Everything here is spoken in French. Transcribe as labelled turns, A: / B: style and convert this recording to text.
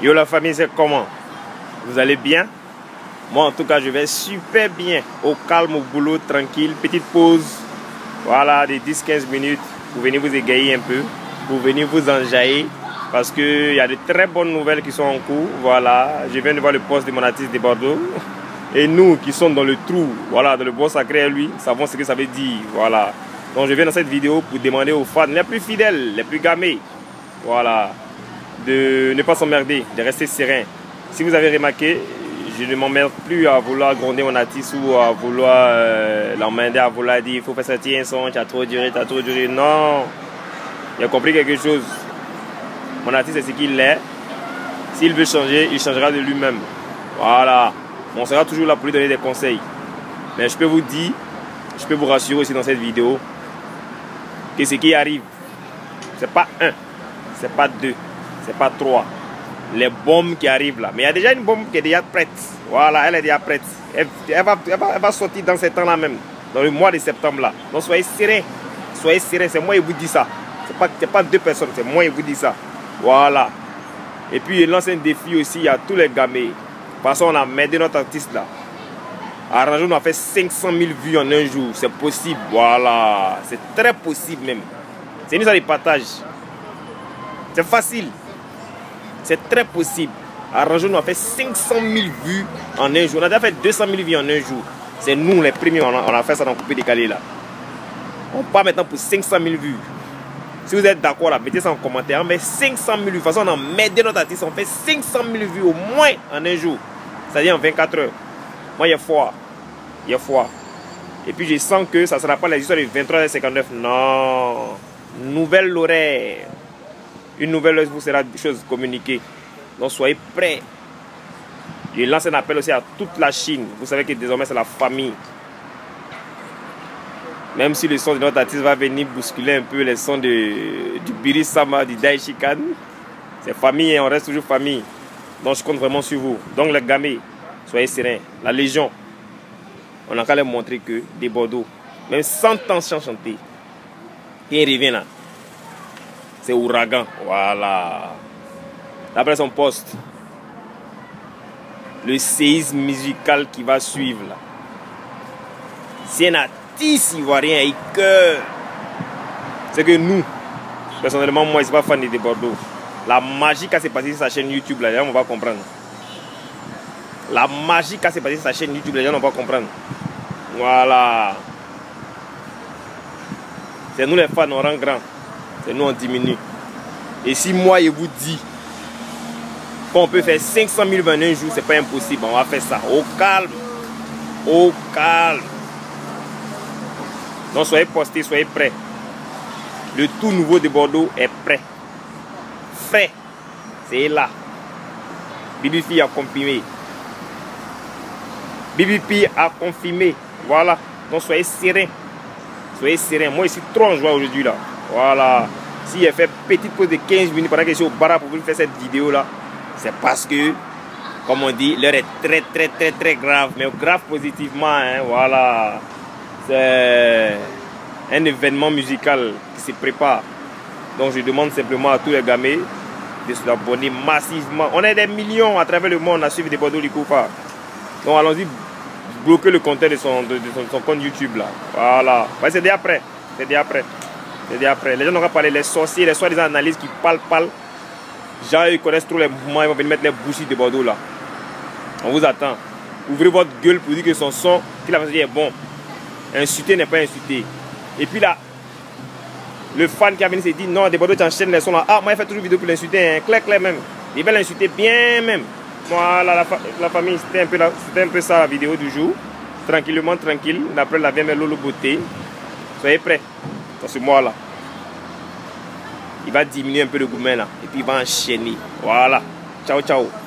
A: Yo la famille, c'est comment? Vous allez bien? Moi en tout cas, je vais super bien. Au calme, au boulot, tranquille. Petite pause. Voilà, de 10-15 minutes. Pour venir vous égayer un peu. Pour venir vous enjailler. Parce qu'il y a de très bonnes nouvelles qui sont en cours. Voilà, je viens de voir le poste de mon artiste de Bordeaux. Et nous qui sommes dans le trou, voilà, dans le bois sacré, lui, savons ce que ça veut dire. Voilà. Donc je viens dans cette vidéo pour demander aux fans les plus fidèles, les plus gamés, voilà, de ne pas s'emmerder, de rester serein. Si vous avez remarqué, je ne m'emmerde plus à vouloir gronder mon artiste ou à vouloir euh, l'emmerder, à vouloir dire il faut faire sortir un son, tu trop duré, tu as trop duré. Non, il a compris quelque chose. Mon artiste c'est ce qu'il est. S'il veut changer, il changera de lui-même. Voilà. On sera toujours là pour lui donner des conseils. Mais je peux vous dire, je peux vous rassurer aussi dans cette vidéo que ce qui arrive, c'est pas un, c'est pas deux, c'est pas trois. Les bombes qui arrivent là. Mais il y a déjà une bombe qui est déjà prête. Voilà, elle est déjà prête. Elle, va, elle va, sortir dans ce temps-là même, dans le mois de septembre là. Donc soyez serein. Soyez serein, c'est moi qui vous dis ça. C'est pas, pas deux personnes, c'est moi qui vous dis ça. Voilà. Et puis il lance un défi aussi à tous les gamins. Parce qu'on a aidé notre artiste là. Arrangeons, on a fait 500 000 vues en un jour. C'est possible. Voilà. C'est très possible même. C'est une histoire de partage. C'est facile. C'est très possible. Arrangeons, on a fait 500 000 vues en un jour. On a déjà fait 200 000 vues en un jour. C'est nous les premiers, on a, fait ça dans coupé décalé là. On part maintenant pour 500 000 vues. Si vous êtes d'accord là, mettez ça en commentaire. On met 500 000 vues. De toute façon, on a aidé notre artiste. On fait 500 000 vues au moins en un jour. C'est-à-dire en 24 heures. Moi, il y a foi il y a foi. Et puis je sens que ça ne sera pas la histoire de 23 59. Non. Nouvelle horaire. Une nouvelle heure vous sera chose communiquée. Donc soyez prêts. Je lance un appel aussi à toute la Chine. Vous savez que désormais c'est la famille. Même si le son de notre artiste va venir bousculer un peu les sons de, du Biri Sama, du Daishikan, c'est famille et on reste toujours famille. Donc je compte vraiment sur vous. Donc les gamins, soyez sereins. La Légion, on a qu'à leur montrer que des Bordeaux, même 100 ans sans chanter, qui revient là, c'est ouragan. Voilà. D'après son poste, le séisme musical qui va suivre là. Si un artiste ivoirien et que c'est que nous, personnellement, moi, je ne suis pas fan de Bordeaux. La magie qui s'est passée sur sa chaîne YouTube, là, les gens vont comprendre. La magie qui s'est passée sur sa chaîne YouTube, les gens vont pas comprendre. Voilà. C'est nous les fans, on rend grand. C'est nous, on diminue. Et si moi, je vous dis qu'on peut faire 500 000 en un jour, c'est pas impossible. On va faire ça au calme. Au calme. Donc soyez postés, soyez prêts. Le tout nouveau de Bordeaux est prêt. Fait. C'est là. Bibifi a confirmé. BBP a confirmé. Voilà. Donc soyez serein. Soyez serein. Moi, je suis trop en joie aujourd'hui là. Voilà. Si j'ai fait petite pause de 15 minutes pendant que je suis au bar pour vous faire cette vidéo là, c'est parce que, comme on dit, l'heure est très très très très grave. Mais grave positivement. Hein, voilà. C'est un événement musical qui se prépare. Donc je demande simplement à tous les gamins de s'abonner massivement. On est des millions à travers le monde à suivre des Bordeaux Likoufa. Donc allons-y bloquer le compte de son, de, son, compte YouTube là. Voilà. c'est déjà prêt. C'est déjà prêt. Prêt. Les gens n'ont pas parlé. Les sorciers, les soi-disant analystes qui parlent, parlent. Gens, ils connaissent trop les mouvements. Ils vont venir mettre les bougies de Bordeaux là. On vous attend. Ouvrez votre gueule pour dire que son son, qu'il a fait est bon. Insulter n'est pas insulter. Et puis là, le fan qui a venu se dit non, des Bordeaux, tu enchaînes les sons là. Ah, moi, il fait toujours vidéo pour l'insulter. Hein. Claire, clair même. Il va l'insulter bien même. Voilà, la, famille, c'était un, peu un peu ça la vidéo du jour. Tranquillement, tranquille. D'après la bien Lolo Beauté. Soyez prêts. Dans ce mois-là. Il va diminuer un peu le gourmet là. Et puis il va enchaîner. Voilà. Ciao, ciao.